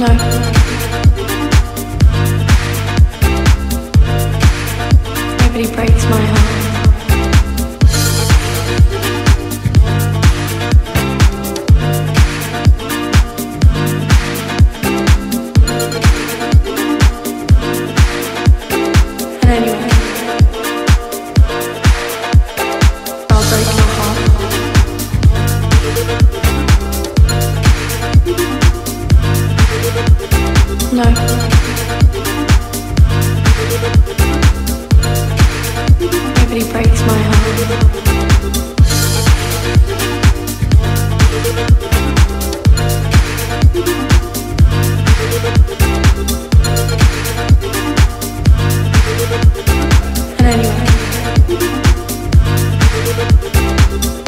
No.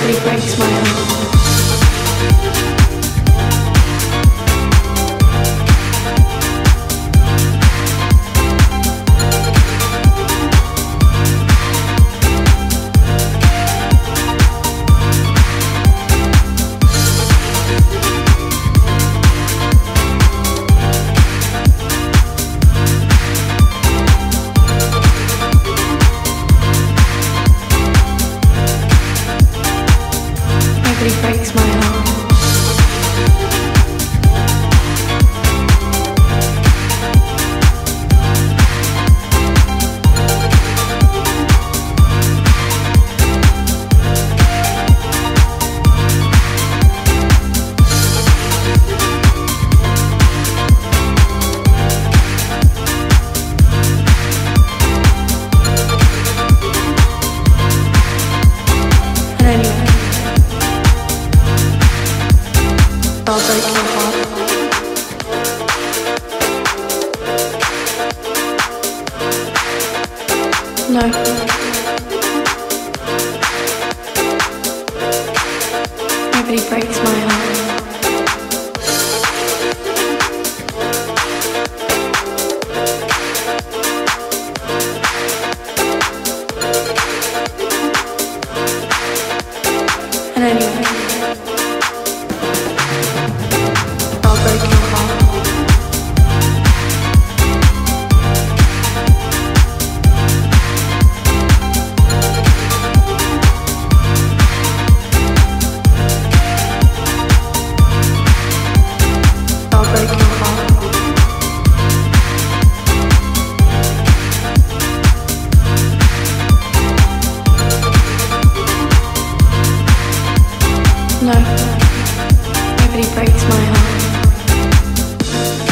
magically breaks my own. No. Nobody breaks. Nobody breaks my heart.